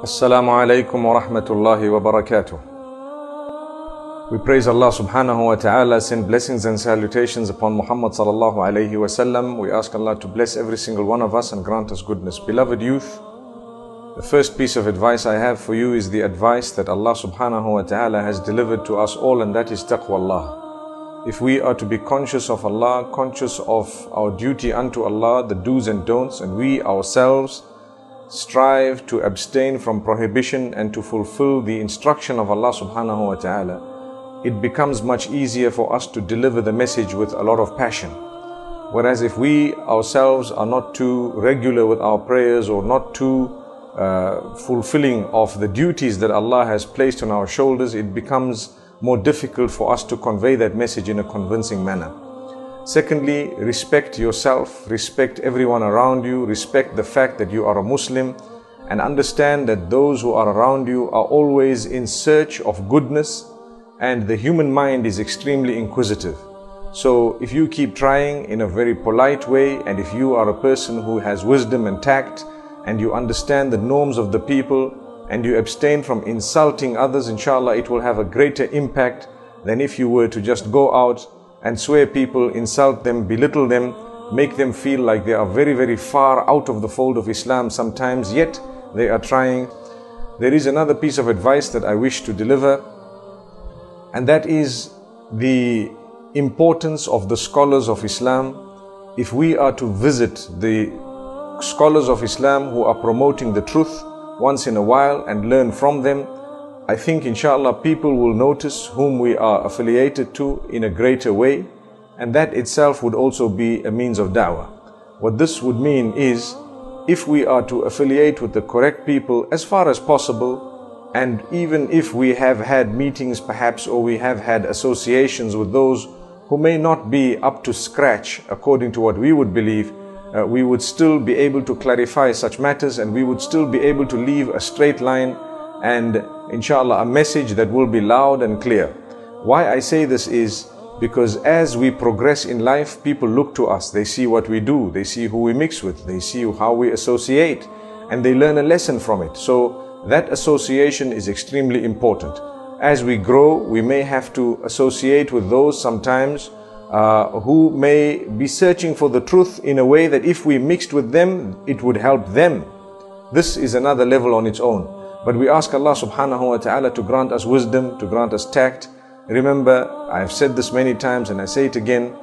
Assalamu alaikum wa rahmatullahi wa barakatuh. We praise Allah subhanahu wa ta'ala, send blessings and salutations upon Muhammad sallallahu alayhi wa sallam. We ask Allah to bless every single one of us and grant us goodness. Beloved youth, the first piece of advice I have for you is the advice that Allah subhanahu wa ta'ala has delivered to us all and that is taqwa Allah. If we are to be conscious of Allah, conscious of our duty unto Allah, the do's and don'ts, and we ourselves strive to abstain from prohibition and to fulfill the instruction of Allah subhanahu wa ta'ala, it becomes much easier for us to deliver the message with a lot of passion. Whereas if we ourselves are not too regular with our prayers or not too uh, fulfilling of the duties that Allah has placed on our shoulders, it becomes more difficult for us to convey that message in a convincing manner. Secondly, respect yourself, respect everyone around you, respect the fact that you are a Muslim, and understand that those who are around you are always in search of goodness, and the human mind is extremely inquisitive. So, if you keep trying in a very polite way, and if you are a person who has wisdom and tact, and you understand the norms of the people, and you abstain from insulting others, inshallah, it will have a greater impact than if you were to just go out and swear people, insult them, belittle them, make them feel like they are very, very far out of the fold of Islam sometimes, yet they are trying. There is another piece of advice that I wish to deliver, and that is the importance of the scholars of Islam. If we are to visit the scholars of Islam who are promoting the truth once in a while and learn from them, I think inshallah people will notice whom we are affiliated to in a greater way and that itself would also be a means of da'wah. What this would mean is if we are to affiliate with the correct people as far as possible and even if we have had meetings perhaps or we have had associations with those who may not be up to scratch according to what we would believe, uh, we would still be able to clarify such matters and we would still be able to leave a straight line and inshallah a message that will be loud and clear. Why I say this is because as we progress in life, people look to us, they see what we do, they see who we mix with, they see how we associate, and they learn a lesson from it. So that association is extremely important. As we grow, we may have to associate with those sometimes uh, who may be searching for the truth in a way that if we mixed with them, it would help them. This is another level on its own. But we ask Allah subhanahu wa ta'ala to grant us wisdom, to grant us tact. Remember, I have said this many times and I say it again,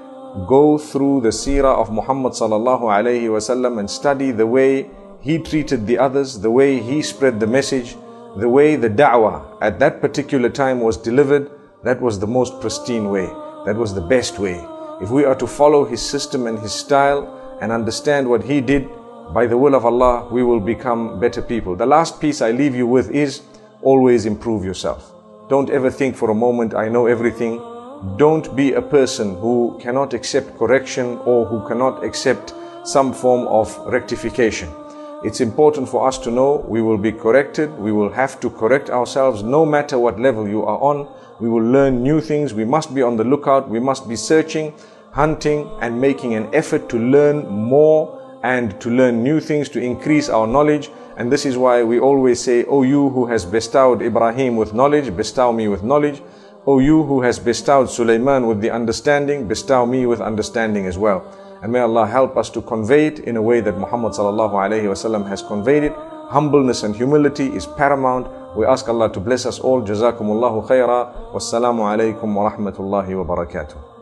go through the seerah of Muhammad sallallahu alayhi wasallam and study the way he treated the others, the way he spread the message, the way the da'wah at that particular time was delivered. That was the most pristine way. That was the best way. If we are to follow his system and his style and understand what he did, by the will of Allah, we will become better people. The last piece I leave you with is always improve yourself. Don't ever think for a moment, I know everything. Don't be a person who cannot accept correction or who cannot accept some form of rectification. It's important for us to know we will be corrected. We will have to correct ourselves no matter what level you are on. We will learn new things. We must be on the lookout. We must be searching, hunting, and making an effort to learn more and to learn new things, to increase our knowledge. And this is why we always say, O you who has bestowed Ibrahim with knowledge, bestow me with knowledge. O you who has bestowed Sulaiman with the understanding, bestow me with understanding as well. And may Allah help us to convey it in a way that Muhammad sallallahu has conveyed it. Humbleness and humility is paramount. We ask Allah to bless us all. Jazakumullahu khaira. Wassalamu alaikum wa rahmatullahi wa barakatuh.